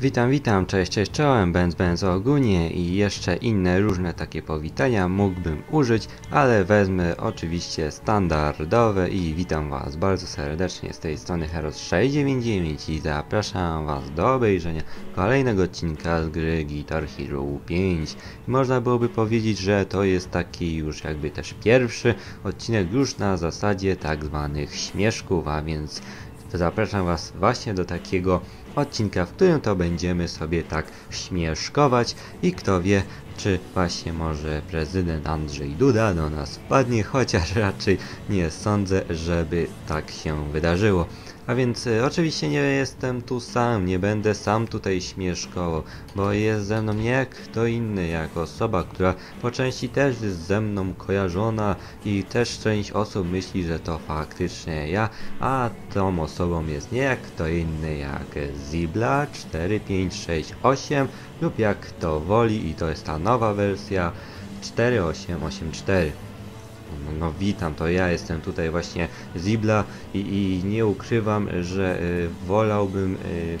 Witam, witam, cześć, cześć, czołem, Benz, Benz ogólnie i jeszcze inne różne takie powitania mógłbym użyć, ale wezmę oczywiście standardowe i witam was bardzo serdecznie z tej strony Heros699 i zapraszam was do obejrzenia kolejnego odcinka z gry Guitar Hero 5. Można byłoby powiedzieć, że to jest taki już jakby też pierwszy odcinek już na zasadzie tak zwanych śmieszków, a więc zapraszam was właśnie do takiego odcinka, w którym to będziemy sobie tak śmieszkować i kto wie, czy właśnie może prezydent Andrzej Duda do nas wpadnie, chociaż raczej nie sądzę, żeby tak się wydarzyło. A więc y, oczywiście nie jestem tu sam, nie będę sam tutaj śmieszkował, bo jest ze mną nie kto inny, jak osoba, która po części też jest ze mną kojarzona i też część osób myśli, że to faktycznie ja, a tą osobą jest nie jak kto inny jak Zibla 4568 lub jak kto woli i to jest ta nowa wersja 4884. No witam, to ja jestem tutaj właśnie Zibla i, i nie ukrywam, że y, wolałbym, y,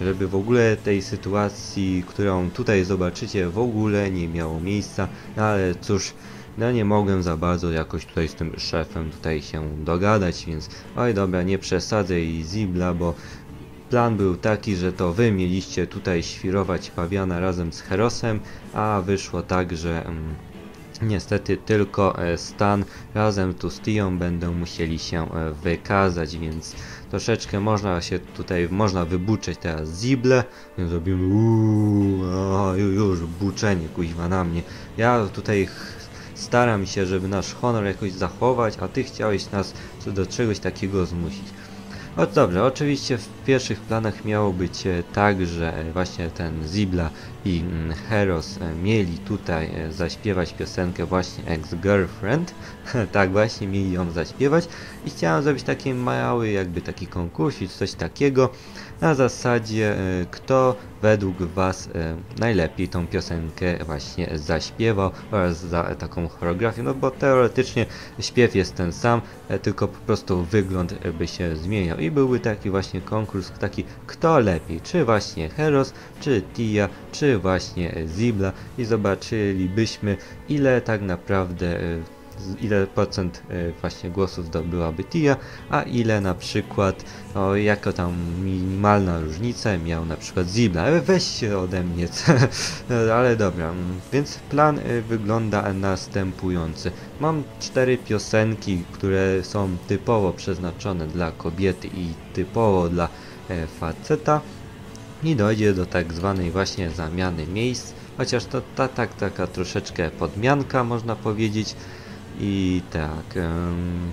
żeby w ogóle tej sytuacji, którą tutaj zobaczycie, w ogóle nie miało miejsca, no ale cóż, no nie mogłem za bardzo jakoś tutaj z tym szefem tutaj się dogadać, więc oj dobra, nie przesadzę i Zibla, bo Plan był taki, że to wy mieliście tutaj świrować pawiana razem z Herosem, a wyszło tak, że mm, niestety tylko e, Stan razem tu z Tią będą musieli się e, wykazać, więc troszeczkę można się tutaj, można wybuczeć teraz Zible, zrobimy uuu, o, już buczenie kuźwa na mnie. Ja tutaj staram się, żeby nasz honor jakoś zachować, a ty chciałeś nas do czegoś takiego zmusić. O dobrze, oczywiście w pierwszych planach miało być e, tak, że e, właśnie ten Zibla i mm, Heros e, mieli tutaj zaśpiewać piosenkę właśnie Ex-Girlfriend. tak właśnie mieli ją zaśpiewać i chciałem zrobić taki mały jakby taki konkurs czy coś takiego na zasadzie kto według Was najlepiej tą piosenkę właśnie zaśpiewał oraz za taką choreografię, no bo teoretycznie śpiew jest ten sam, tylko po prostu wygląd by się zmieniał. I byłby taki właśnie konkurs, taki kto lepiej, czy właśnie Heros, czy Tia, czy właśnie Zibla. I zobaczylibyśmy ile tak naprawdę e, ile procent e, właśnie głosów zdobyłaby Tia, a ile na przykład, o, jako tam minimalna różnica miał na przykład Zibla. Weź się ode mnie, ale dobra, więc plan e, wygląda następujący. Mam cztery piosenki, które są typowo przeznaczone dla kobiety i typowo dla e, faceta i dojdzie do tak zwanej właśnie zamiany miejsc, chociaż to ta, tak, taka troszeczkę podmianka można powiedzieć, i tak. Um,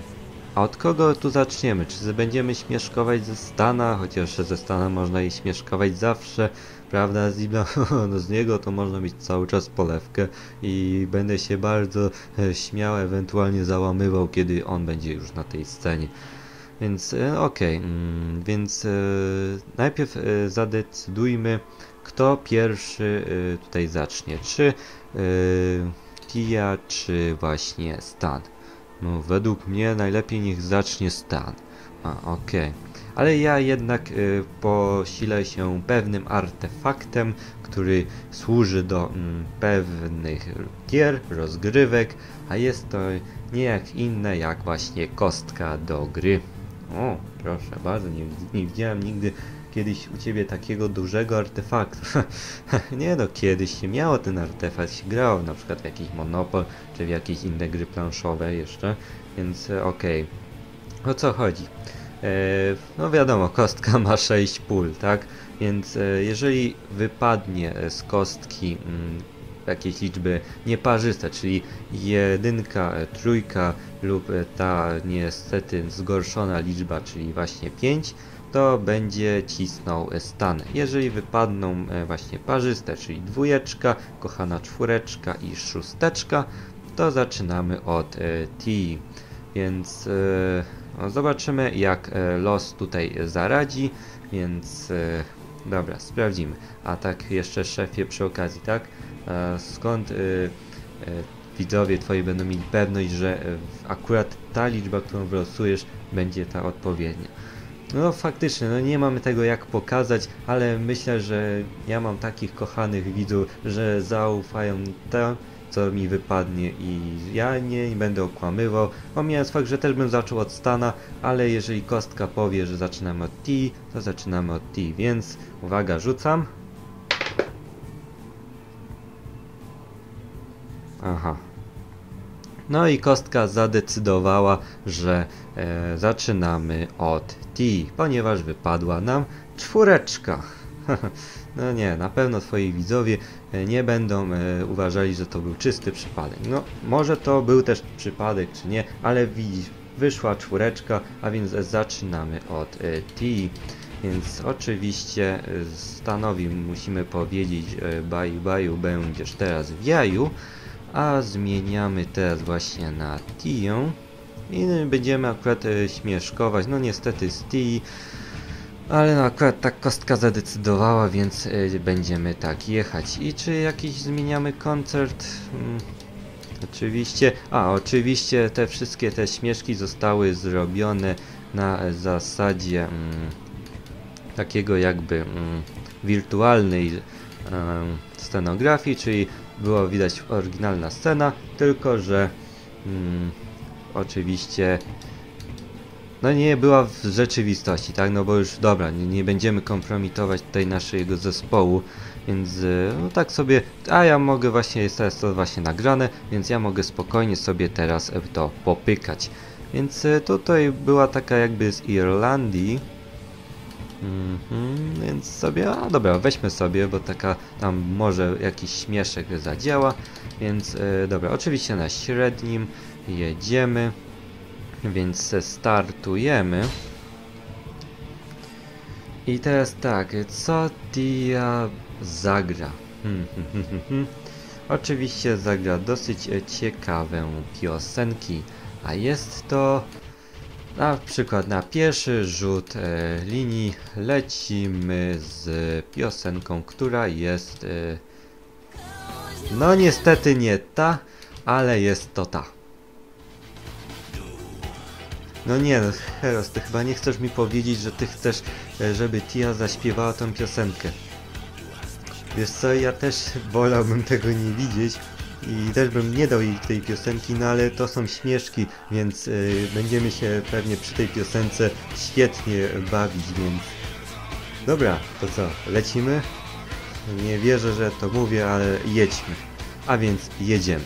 a od kogo tu zaczniemy? Czy będziemy śmieszkować ze Stana? Chociaż ze Stana można i śmieszkować zawsze, prawda Zibla? no z niego to można mieć cały czas polewkę i będę się bardzo e, śmiał, ewentualnie załamywał, kiedy on będzie już na tej scenie. Więc e, okej, okay. mm, więc e, najpierw zadecydujmy, kto pierwszy tutaj zacznie. Czy Tia czy właśnie Stan? No według mnie najlepiej niech zacznie Stan. A, okej. Okay. Ale ja jednak y, posilę się pewnym artefaktem, który służy do mm, pewnych gier, rozgrywek, a jest to nie jak inne jak właśnie kostka do gry. O, proszę bardzo, nie, nie widziałem nigdy kiedyś u ciebie takiego dużego artefaktu. nie no, kiedyś się miało ten artefakt, się grało na przykład w jakiś Monopol, czy w jakieś inne gry planszowe jeszcze, więc e, okej. Okay. O co chodzi? E, no wiadomo, kostka ma 6 pól, tak? Więc e, jeżeli wypadnie z kostki mm, jakieś liczby nieparzyste, czyli jedynka, e, trójka lub e, ta niestety zgorszona liczba, czyli właśnie 5, to będzie cisnął stan. Jeżeli wypadną e, właśnie parzyste, czyli dwójeczka, kochana czwóreczka i szósteczka, to zaczynamy od T. Więc no, zobaczymy jak los tutaj zaradzi, więc dobra, sprawdzimy. A tak jeszcze szefie przy okazji, tak? skąd widzowie twoi będą mieli pewność, że akurat ta liczba, którą wylosujesz, będzie ta odpowiednia. No faktycznie, no nie mamy tego jak pokazać, ale myślę, że ja mam takich kochanych widzów, że zaufają to, co mi wypadnie i ja nie będę okłamywał. Pomijając fakt, że też bym zaczął od Stana, ale jeżeli kostka powie, że zaczynamy od T, to zaczynamy od T, więc uwaga, rzucam. Aha. No i kostka zadecydowała, że e, zaczynamy od T, ponieważ wypadła nam czwóreczka. no nie, na pewno twoi widzowie e, nie będą e, uważali, że to był czysty przypadek. No, może to był też przypadek, czy nie, ale widzisz, wyszła czwóreczka, a więc zaczynamy od e, T. Więc oczywiście e, Stanowi musimy powiedzieć e, baju baju będziesz teraz w jaju, a zmieniamy teraz właśnie na Tią i będziemy akurat e, śmieszkować, no niestety z Tii, ale no akurat ta kostka zadecydowała, więc e, będziemy tak jechać. I czy jakiś zmieniamy koncert? Mm, oczywiście, a oczywiście te wszystkie te śmieszki zostały zrobione na zasadzie mm, takiego jakby mm, wirtualnej em, scenografii, czyli było widać oryginalna scena, tylko że mm, oczywiście no nie była w rzeczywistości, tak? No bo już dobra, nie, nie będziemy kompromitować tutaj naszego zespołu, więc y, no tak sobie, a ja mogę właśnie, jest to właśnie nagrane, więc ja mogę spokojnie sobie teraz e, to popykać. Więc y, tutaj była taka jakby z Irlandii, Mhm, więc sobie, a dobra, weźmy sobie, bo taka tam może jakiś śmieszek zadziała, więc e, dobra, oczywiście na średnim jedziemy, więc startujemy. I teraz tak, co Tia zagra? Hmm, hmm, hmm. Oczywiście zagra dosyć ciekawe piosenki, a jest to na przykład na pierwszy rzut e, linii lecimy z piosenką, która jest e, no niestety nie ta, ale jest to ta. No nie no, Heros, ty chyba nie chcesz mi powiedzieć, że ty chcesz, e, żeby Tia zaśpiewała tą piosenkę. Wiesz co, ja też wolałbym tego nie widzieć, i też bym nie dał jej tej piosenki, no ale to są śmieszki, więc y, będziemy się pewnie przy tej piosence świetnie bawić, więc... Dobra, to co, lecimy? Nie wierzę, że to mówię, ale jedźmy. A więc jedziemy.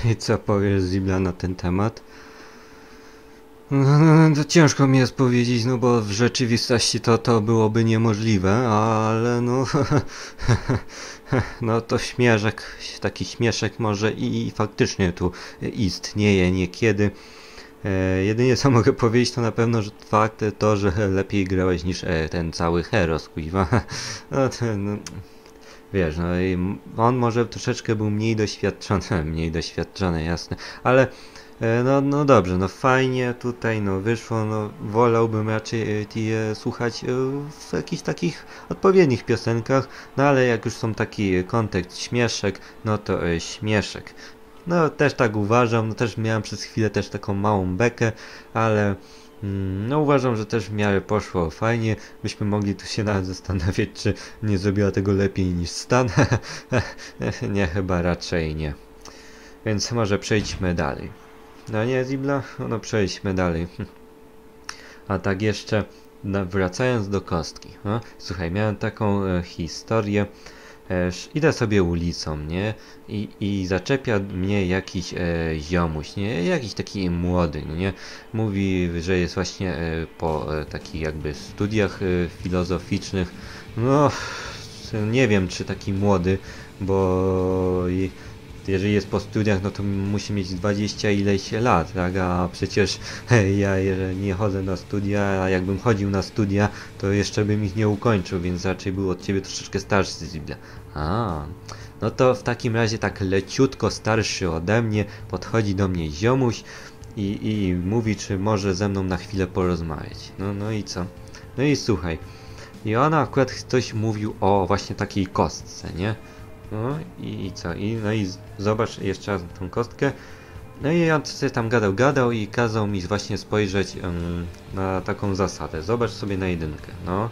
co powiesz Zibla na ten temat? No, no, no, to ciężko mi jest powiedzieć, no bo w rzeczywistości to, to byłoby niemożliwe, ale no, no to śmieszek, taki śmieszek może i, i faktycznie tu istnieje niekiedy. E, jedynie co mogę powiedzieć to na pewno, że fakt to, że lepiej grałeś niż e, ten cały Heros, kuźwa. No, no, wiesz, no i on może troszeczkę był mniej doświadczony, mniej doświadczony, jasne, ale e, no, no dobrze, no fajnie tutaj, no wyszło, no wolałbym raczej e, je słuchać e, w jakichś takich odpowiednich piosenkach, no ale jak już są taki kontekst śmieszek, no to e, śmieszek. No też tak uważam, no też miałem przez chwilę też taką małą bekę, ale no uważam, że też w miarę poszło fajnie. Byśmy mogli tu się nawet zastanawiać, czy nie zrobiła tego lepiej niż Stan. nie, chyba raczej nie. Więc może przejdźmy dalej. No nie, Zibla? No przejdźmy dalej. A tak jeszcze, wracając do kostki. Słuchaj, miałem taką e, historię. Idę sobie ulicą, nie? I, i zaczepia mnie jakiś e, ziomuś, nie? Jakiś taki młody, no nie? Mówi, że jest właśnie e, po e, takich jakby studiach e, filozoficznych. No, nie wiem, czy taki młody, bo i- jeżeli jest po studiach, no to musi mieć 20 ileś lat, tak? A przecież ja jeżeli nie chodzę na studia, a jakbym chodził na studia, to jeszcze bym ich nie ukończył, więc raczej był od ciebie troszeczkę starszy Zibla. A, no to w takim razie tak leciutko starszy ode mnie podchodzi do mnie ziomuś i, i mówi, czy może ze mną na chwilę porozmawiać. No, no i co? No i słuchaj. I ona akurat ktoś mówił o właśnie takiej kostce, nie? No i, i co? I, no i zobacz jeszcze raz tą kostkę. No i on sobie tam gadał, gadał i kazał mi właśnie spojrzeć em, na taką zasadę. Zobacz sobie na jedynkę, no.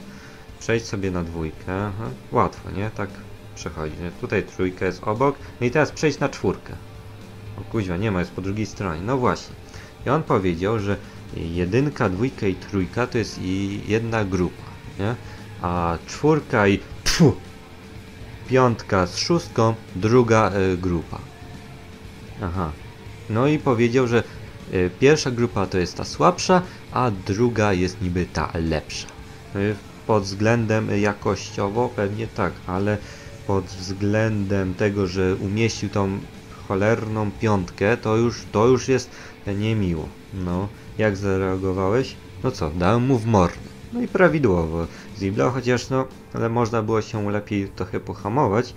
Przejdź sobie na dwójkę. Aha. Łatwo, nie? Tak przechodzi. nie? Tutaj trójka jest obok. No i teraz przejdź na czwórkę. O kuźwa, nie ma, jest po drugiej stronie. No właśnie. I on powiedział, że jedynka, dwójka i trójka to jest i jedna grupa, nie? A czwórka i pfu, piątka z szóstką, druga y, grupa. Aha. No i powiedział, że y, pierwsza grupa to jest ta słabsza, a druga jest niby ta lepsza. Y, pod względem jakościowo pewnie tak, ale pod względem tego, że umieścił tą cholerną piątkę, to już, to już jest niemiło. No, jak zareagowałeś? No co, dałem mu w mordę. No i prawidłowo. Zibla, chociaż no, ale można było się lepiej trochę pohamować.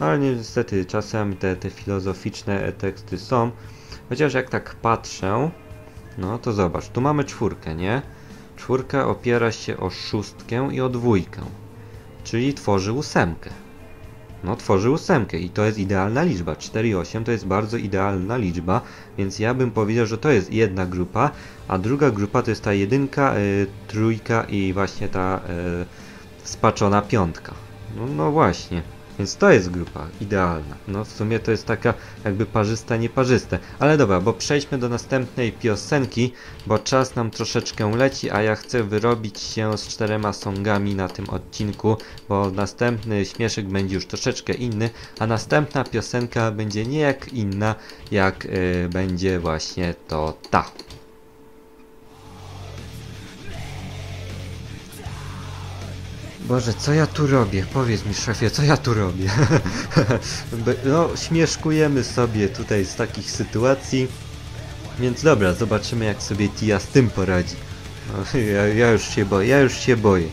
No ale niestety czasami te, te filozoficzne teksty są. Chociaż jak tak patrzę, no to zobacz, tu mamy czwórkę, nie? Czwórka opiera się o szóstkę i o dwójkę, czyli tworzy ósemkę. No, tworzy ósemkę i to jest idealna liczba. 4 i 8 to jest bardzo idealna liczba, więc ja bym powiedział, że to jest jedna grupa, a druga grupa to jest ta jedynka, y, trójka i właśnie ta y, spaczona piątka. No, no właśnie. Więc to jest grupa idealna. No w sumie to jest taka jakby parzysta, nieparzyste. Ale dobra, bo przejdźmy do następnej piosenki, bo czas nam troszeczkę leci, a ja chcę wyrobić się z czterema songami na tym odcinku, bo następny śmieszek będzie już troszeczkę inny, a następna piosenka będzie nie jak inna, jak yy, będzie właśnie to ta. Boże, co ja tu robię? Powiedz mi, szefie, co ja tu robię? No, śmieszkujemy sobie tutaj z takich sytuacji. Więc dobra, zobaczymy jak sobie Tia z tym poradzi. No, ja, ja już się boję, ja już się boję.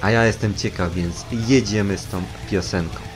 A ja jestem ciekaw, więc jedziemy z tą piosenką.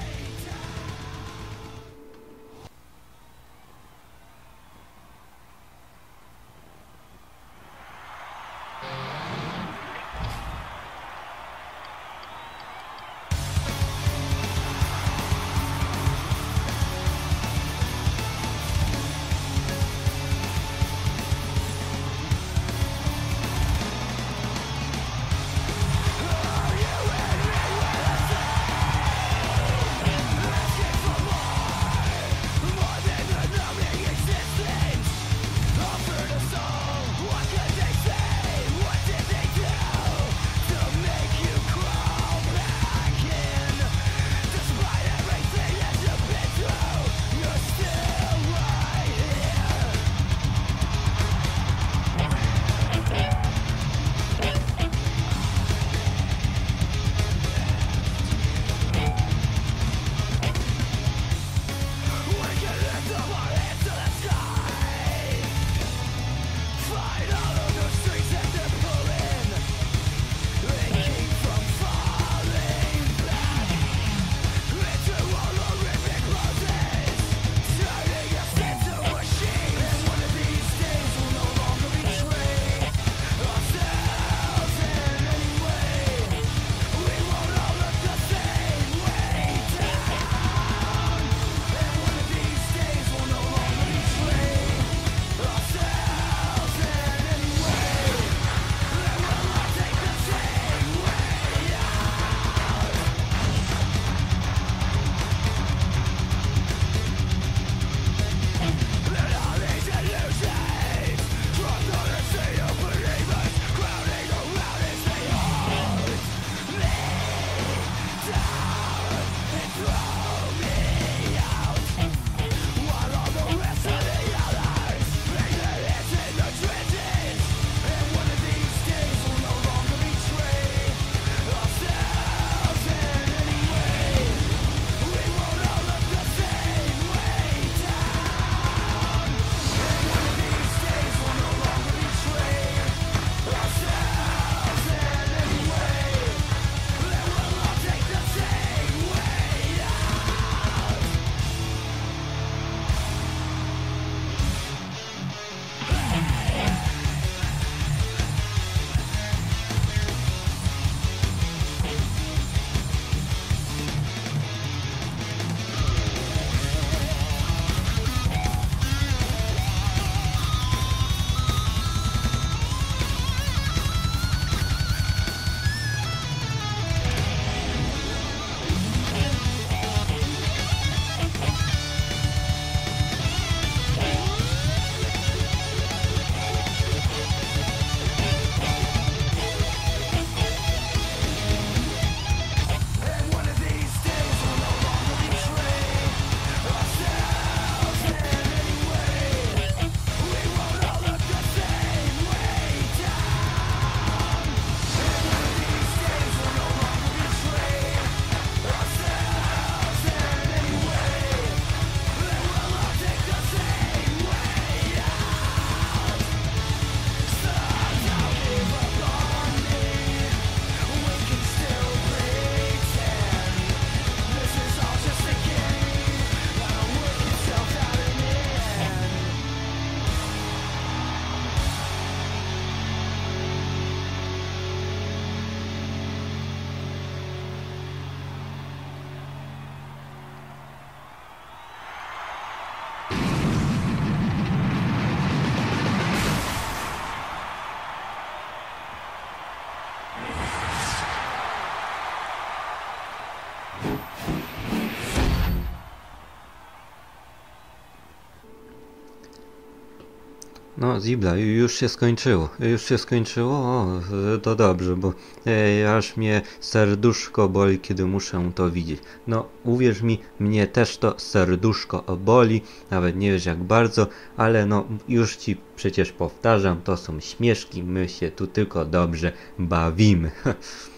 No, Zibla, ju- już się skończyło. Już się skończyło? O, to dobrze, bo e, aż mnie serduszko boli, kiedy muszę to widzieć. No, uwierz mi, mnie też to serduszko boli, nawet nie wiesz jak bardzo, ale no, już ci przecież powtarzam, to są śmieszki, my się tu tylko dobrze bawimy.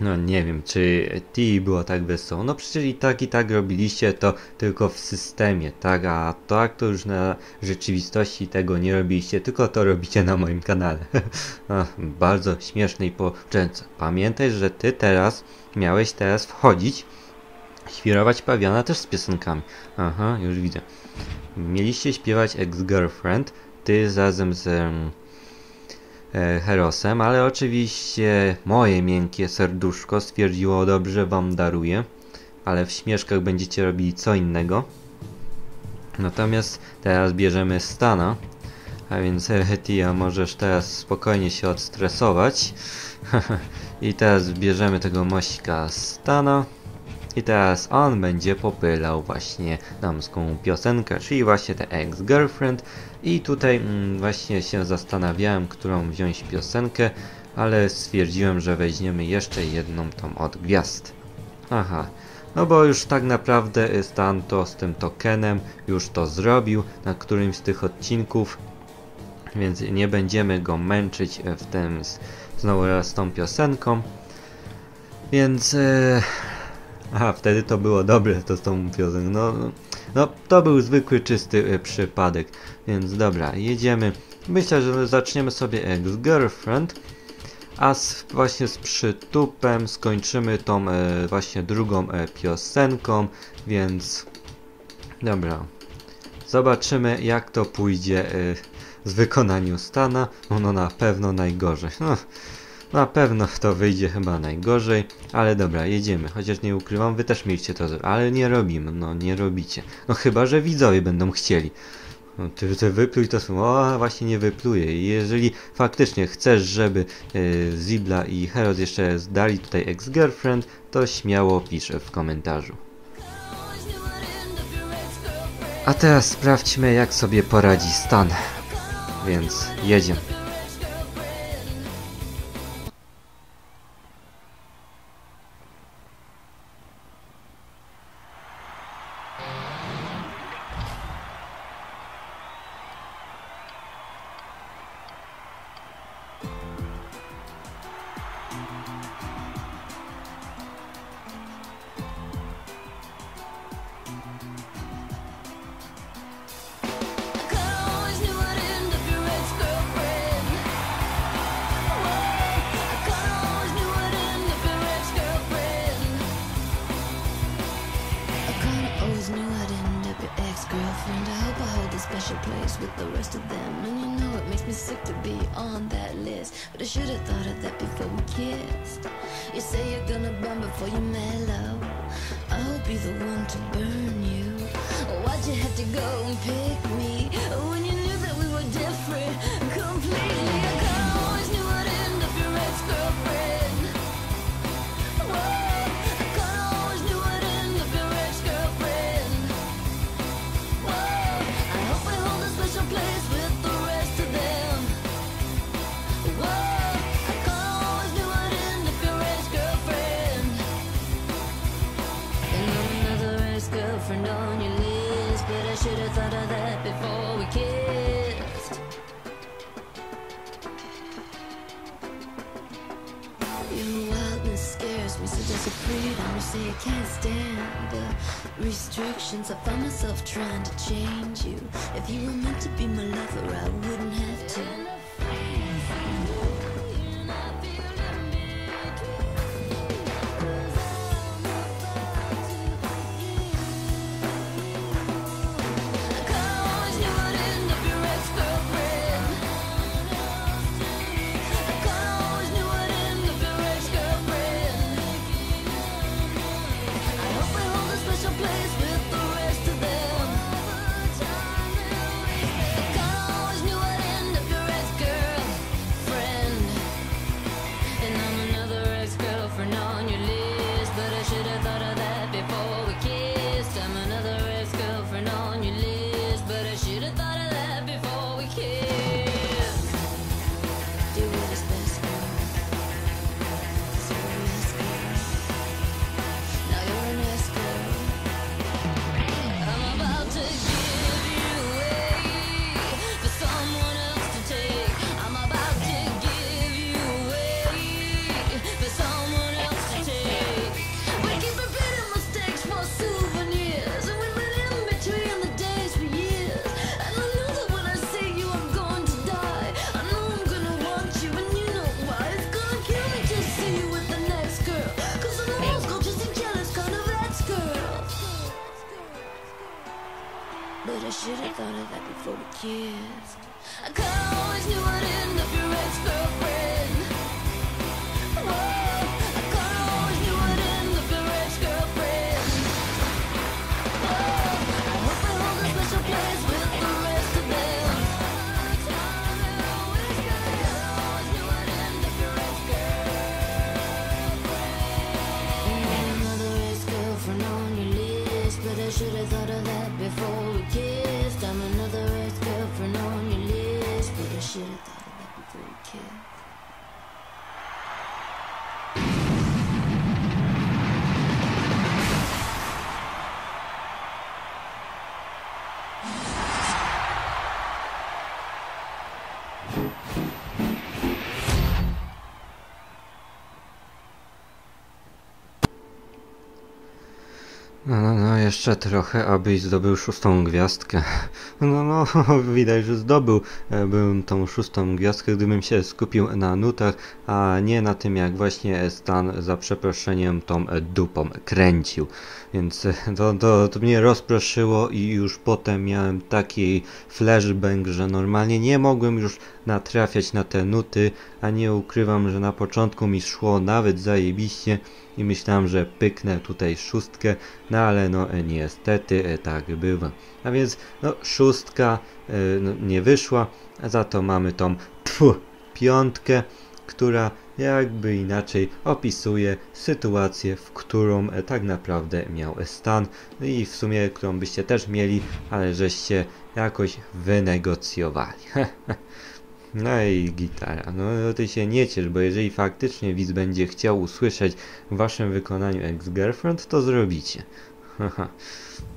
No nie wiem, czy ti było tak wesoło. No przecież i tak i tak robiliście to tylko w systemie, tak? A tak to już na rzeczywistości tego nie robiliście, tylko to robicie na moim kanale. Ach, bardzo śmiesznej poczęce. Pamiętaj, że ty teraz miałeś teraz wchodzić, świrować pawiana też z piosenkami. Aha, już widzę. Mieliście śpiewać Ex-Girlfriend, ty razem z... e, Herosem, ale oczywiście moje miękkie serduszko stwierdziło dobrze wam daruję, ale w śmieszkach będziecie robili co innego. Natomiast teraz bierzemy Stana, a więc Tia możesz teraz spokojnie się odstresować. I teraz bierzemy tego mośka Stana. I teraz on będzie popylał właśnie damską piosenkę, czyli właśnie tę ex-girlfriend. I tutaj mm, właśnie się zastanawiałem, którą wziąć piosenkę, ale stwierdziłem, że weźmiemy jeszcze jedną tą od gwiazd. Aha, no bo już tak naprawdę Stan to z tym tokenem już to zrobił na którymś z tych odcinków, więc nie będziemy go męczyć e, w tym znowu raz tą piosenką. Więc e, Aha, wtedy to było dobre to z tą piosenką. No, no, to był zwykły, czysty e, przypadek. Więc dobra, jedziemy. Myślę, że zaczniemy sobie ex-girlfriend. A z, właśnie z przytupem skończymy tą e, właśnie drugą e, piosenką, więc dobra. Zobaczymy jak to pójdzie e, z wykonaniu Stana. Ono na pewno najgorzej. No, na pewno to wyjdzie chyba najgorzej, ale dobra, jedziemy. Chociaż nie ukrywam, wy też mieliście to ale nie robimy, no nie robicie. No chyba, że widzowie będą chcieli. No, ty, ty wypluj to słowo, o właśnie nie wypluję. I Jeżeli faktycznie chcesz, żeby e, Zibla i Heros jeszcze zdali tutaj ex-girlfriend, to śmiało pisz w komentarzu. A teraz sprawdźmy jak sobie poradzi Stan. Więc jedziemy. Jeszcze trochę, abyś zdobył szóstą gwiazdkę. No, no, widać, że zdobył e, tą szóstą gwiazdkę, gdybym się skupił na nutach, a nie na tym, jak właśnie Stan, za przeproszeniem, tą dupą kręcił. Więc e, to, to, to mnie rozproszyło i już potem miałem taki flashbang, że normalnie nie mogłem już natrafiać na te nuty, a nie ukrywam, że na początku mi szło nawet zajebiście i myślałem, że pyknę tutaj szóstkę, no ale no e, niestety e, tak bywa. A więc no szóstka no, nie wyszła, a za to mamy tą tfu, piątkę, która jakby inaczej opisuje sytuację, w którą e, tak naprawdę miał stan no i w sumie którą byście też mieli, ale żeście jakoś wynegocjowali. No i gitara. No, ty się nie ciesz, bo jeżeli faktycznie widz będzie chciał usłyszeć w waszym wykonaniu ex-girlfriend, to zrobicie.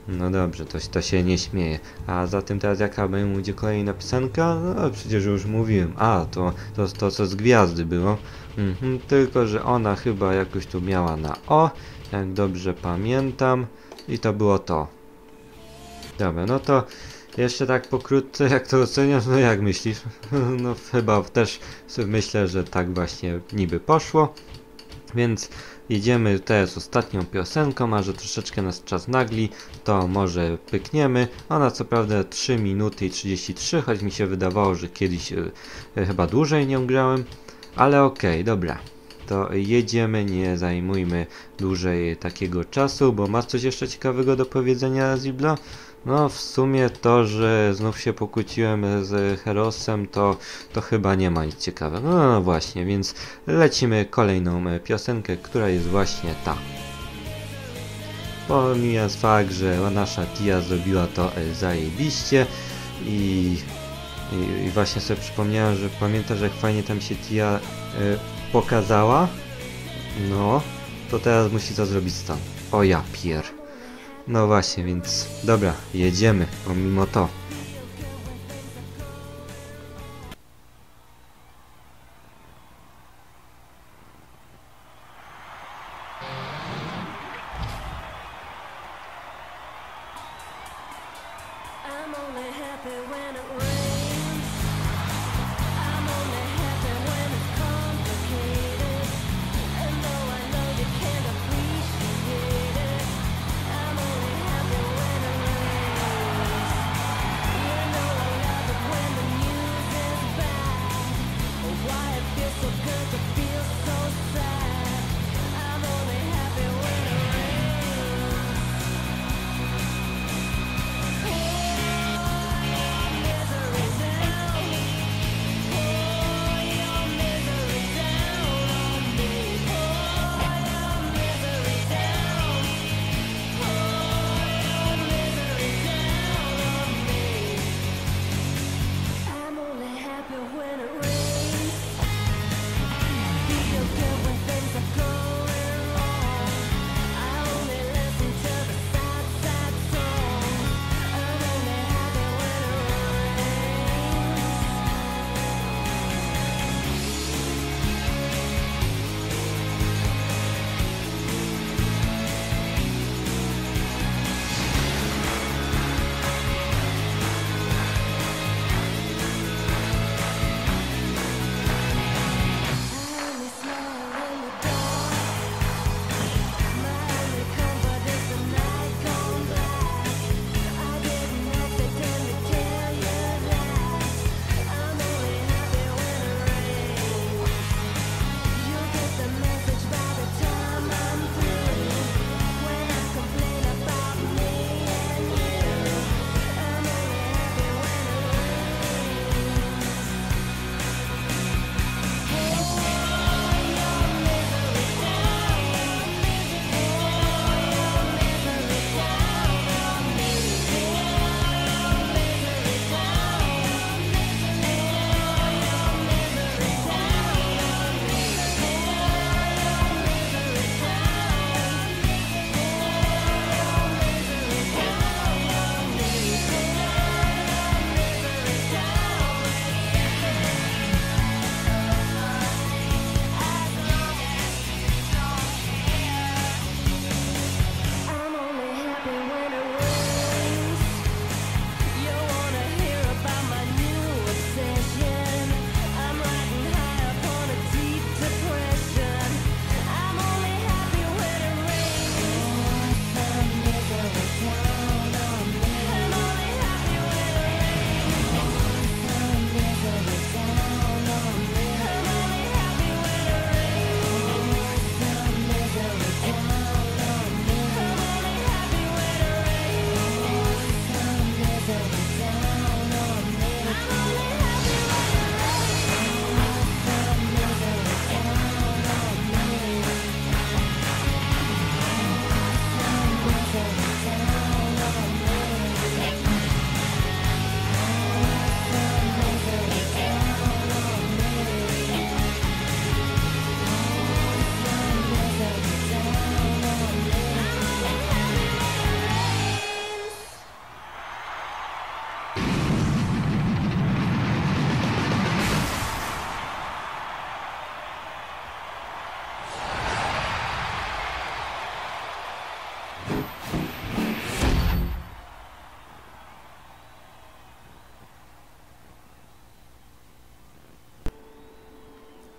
No dobrze, to, to się nie śmieje. A zatem teraz jaka będzie kolejna piosenka? No przecież już mówiłem. A, to, to, to co z gwiazdy było. Mhm, tylko, że ona chyba jakoś tu miała na O, jak dobrze pamiętam. I to było to. Dobra, no to jeszcze tak pokrótce, jak to oceniasz? No jak myślisz? No chyba też myślę, że tak właśnie niby poszło. Więc jedziemy teraz ostatnią piosenką, a że troszeczkę nas czas nagli, to może pykniemy. Ona co prawda 3 minuty i 33, choć mi się wydawało, że kiedyś e, chyba dłużej nią grałem. Ale okej, okay, dobra. To jedziemy, nie zajmujmy dłużej takiego czasu, bo masz coś jeszcze ciekawego do powiedzenia, Zibla? No, w sumie to, że znów się pokłóciłem z Herosem, to, to chyba nie ma nic ciekawego. No, no właśnie, więc lecimy kolejną piosenkę, która jest właśnie ta. Pomijając fakt, że nasza Tia zrobiła to zajebiście i, i, i właśnie sobie przypomniałem, że pamiętasz jak fajnie tam się Tia y, pokazała? No, to teraz musi to zrobić Stan. O ja pier. No właśnie, więc dobra, jedziemy, pomimo to.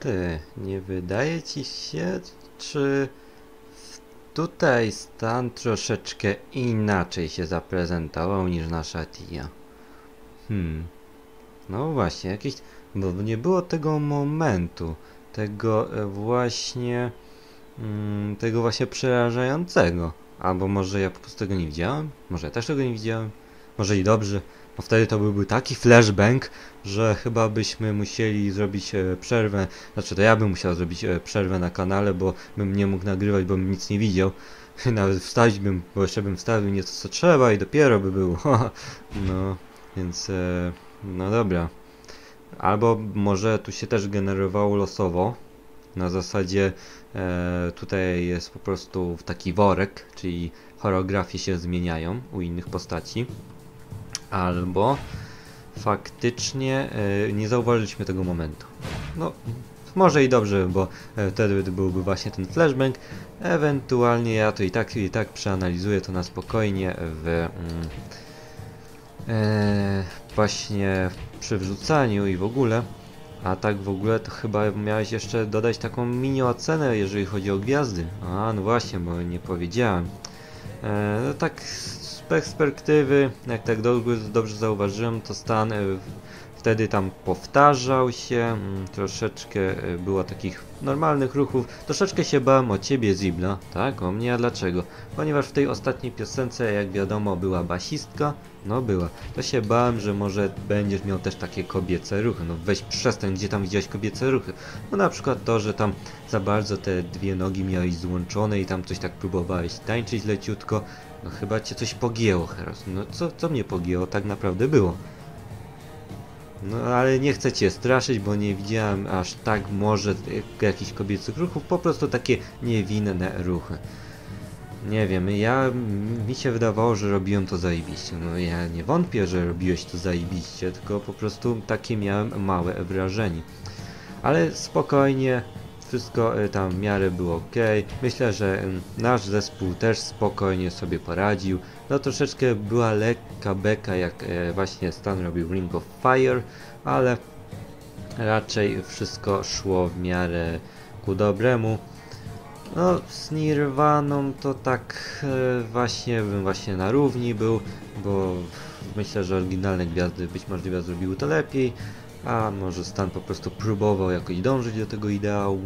Ty, nie wydaje ci się, czy tutaj stan troszeczkę inaczej się zaprezentował niż nasza Tia? Hmm. No właśnie, jakieś. Bo nie było tego momentu, tego e, właśnie. Mm, tego właśnie przerażającego. Albo może ja po prostu tego nie widziałem? Może ja też tego nie widziałem? Może i dobrze, bo wtedy to byłby taki flashbang, że chyba byśmy musieli zrobić e, przerwę. Znaczy, to ja bym musiał zrobić e, przerwę na kanale, bo bym nie mógł nagrywać, bo bym nic nie widział. Nawet wstawić bym, bo jeszcze bym wstawił nie to co trzeba i dopiero by było. no, więc e, no dobra. Albo może tu się też generowało losowo. Na zasadzie e, tutaj jest po prostu taki worek, czyli choreografie się zmieniają u innych postaci. Albo faktycznie e, nie zauważyliśmy tego momentu. No, może i dobrze, bo e, wtedy byłby właśnie ten flashbang. Ewentualnie ja to i tak i tak przeanalizuję to na spokojnie w mm, e, właśnie przy wrzucaniu i w ogóle. A tak w ogóle to chyba miałeś jeszcze dodać taką mini ocenę, jeżeli chodzi o gwiazdy. A, no właśnie, bo nie powiedziałem. E, no tak perspektywy, jak tak dobrze, zauważyłem, to stan w- wtedy tam powtarzał się, mm, troszeczkę e, było takich normalnych ruchów. Troszeczkę się bałem o ciebie, Zibla, tak? O mnie, a dlaczego? Ponieważ w tej ostatniej piosence, jak wiadomo, była basistka, no była. To się bałem, że może będziesz miał też takie kobiece ruchy. No weź przestań, gdzie tam widziałeś kobiece ruchy? No na przykład to, że tam za bardzo te dwie nogi miałeś złączone i tam coś tak próbowałeś tańczyć leciutko. No chyba cię coś pogięło, Heros. No co, co mnie pogięło? Tak naprawdę było. No ale nie chcę cię straszyć, bo nie widziałem aż tak może jakichś kobiecych ruchów, po prostu takie niewinne ruchy. Nie wiem, ja mi się wydawało, że robiłem to zajebiście. No ja nie wątpię, że robiłeś to zajebiście, tylko po prostu takie miałem małe wrażenie. Ale spokojnie, wszystko y, tam w miarę było ok. Myślę, że y, nasz zespół też spokojnie sobie poradził. No troszeczkę była lekka beka, jak e, właśnie Stan robił Ring of Fire, ale raczej wszystko szło w miarę ku dobremu. No, z Nirwaną to tak właśnie bym właśnie na równi był, bo myślę, że oryginalne gwiazdy być możliwe zrobiły to lepiej, a może Stan po prostu próbował jakoś dążyć do tego ideału,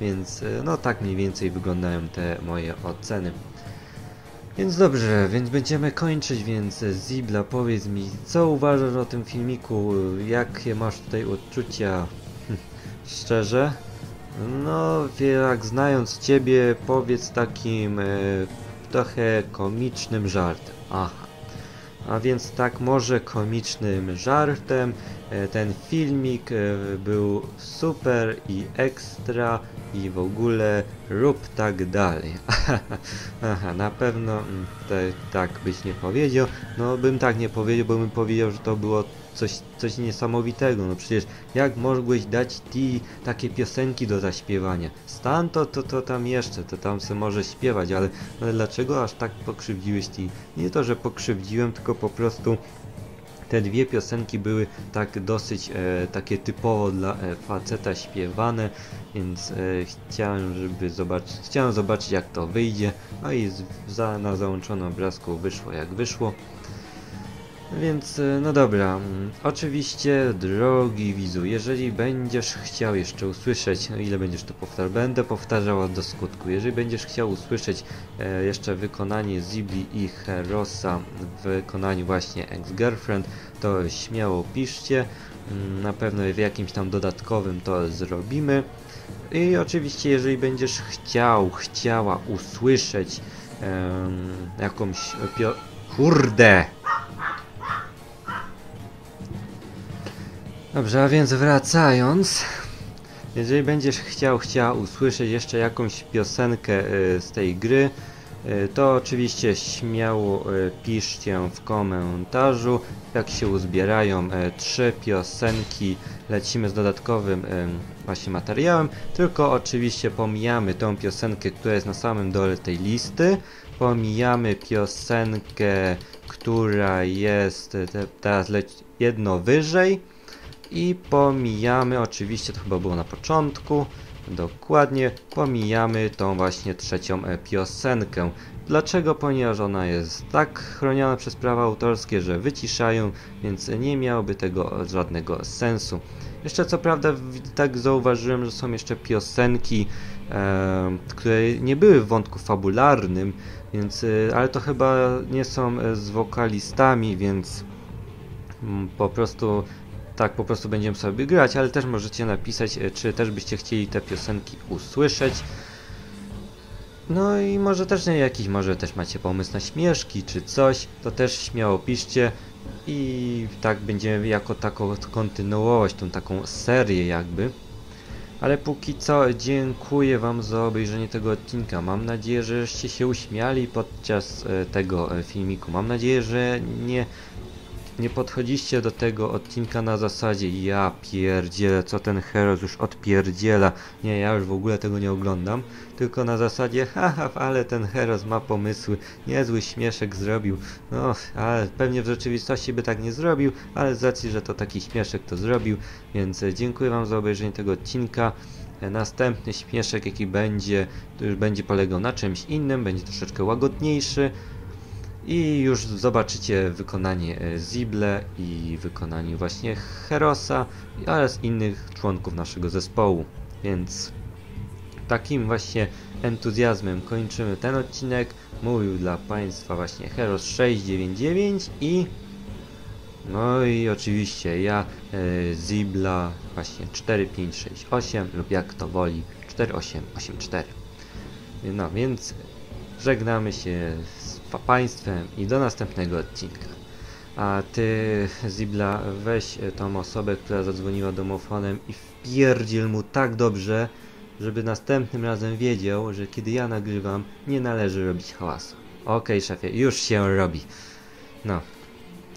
więc e, no tak mniej więcej wyglądają te moje oceny. Więc dobrze, więc będziemy kończyć, więc e, Zibla powiedz mi, co uważasz o tym filmiku, jakie masz tutaj odczucia, szczerze? No, jak znając ciebie, powiedz takim e, trochę komicznym żartem. Aha. A więc tak może komicznym żartem e, ten filmik e, był super i ekstra i w ogóle rób tak dalej. Aha, na pewno mm, te, tak byś nie powiedział. No bym tak nie powiedział, bo bym powiedział, że to było coś, coś niesamowitego. No przecież jak mogłeś dać ti takie piosenki do zaśpiewania? Stan to, to, to tam jeszcze, to tam se może śpiewać, ale, ale dlaczego aż tak pokrzywdziłeś ti? Nie to, że pokrzywdziłem, tylko po prostu te dwie piosenki były tak dosyć e, takie typowo dla e, faceta śpiewane, więc e, chciałem, żeby zobaczyć, chciałem zobaczyć jak to wyjdzie, a i z, za, na załączonym obrazku wyszło jak wyszło. Więc e, no dobra, mm, oczywiście drogi widzu, jeżeli będziesz chciał jeszcze usłyszeć, no ile będziesz to powtarzał, będę powtarzał do skutku, jeżeli będziesz chciał usłyszeć e, jeszcze wykonanie Zibli i Herosa w wykonaniu właśnie Ex-Girlfriend, to śmiało piszcie, Mm, na pewno w jakimś tam dodatkowym to zrobimy. I oczywiście jeżeli będziesz chciał, chciała usłyszeć em, jakąś. Kurde! Dobrze, a więc wracając, jeżeli będziesz chciał, chciała usłyszeć jeszcze jakąś piosenkę y, z tej gry, y, to oczywiście śmiało y, piszcie w komentarzu, jak się uzbierają trzy piosenki, lecimy z dodatkowym właśnie materiałem, tylko oczywiście pomijamy tą piosenkę, która jest na samym dole tej listy, pomijamy piosenkę, która jest te, teraz jedno wyżej, I pomijamy, oczywiście to chyba było na początku, dokładnie, pomijamy tą właśnie trzecią e, piosenkę. Dlaczego? Ponieważ ona jest tak chroniona przez prawa autorskie, że wyciszają, więc nie miałoby tego żadnego sensu. Jeszcze co prawda tak zauważyłem, że są jeszcze piosenki, e, które nie były w wątku fabularnym, więc, e, ale to chyba nie są e, z wokalistami, więc mm, po prostu tak po prostu będziemy sobie grać, ale też możecie napisać, e, czy też byście chcieli te piosenki usłyszeć. No i może też jakiś, może też macie pomysł na śmieszki czy coś, to też śmiało piszcie i tak będziemy jako taką kontynuować tą taką serię jakby. Ale póki co dziękuję wam za obejrzenie tego odcinka. Mam nadzieję, żeście się uśmiali podczas e, tego e, filmiku. Mam nadzieję, że nie nie podchodziście do tego odcinka na zasadzie ja pierdzielę, co ten Heros już odpierdziela. Nie, ja już w ogóle tego nie oglądam. Tylko na zasadzie, haha, ale ten Heros ma pomysły, niezły śmieszek zrobił. No, ale pewnie w rzeczywistości by tak nie zrobił, ale z racji, że to taki śmieszek to zrobił. Więc e, dziękuję wam za obejrzenie tego odcinka. E, Następny śmieszek jaki będzie, to już będzie polegał na czymś innym, będzie troszeczkę łagodniejszy. I już zobaczycie wykonanie e, Zible i wykonanie właśnie Herosa oraz innych członków naszego zespołu. Więc takim właśnie entuzjazmem kończymy ten odcinek. Mówił dla Państwa właśnie Heros 699 i no i oczywiście ja e, Zibla właśnie 4568 lub jak to woli 4884. No więc żegnamy się Państwem i do następnego odcinka. A Ty, Zibla, weź e, tą osobę, która zadzwoniła domofonem i wpierdziel mu tak dobrze, żeby następnym razem wiedział, że kiedy ja nagrywam, nie należy robić hałasu. Okej, szefie, już się robi. No,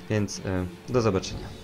więc e, do zobaczenia.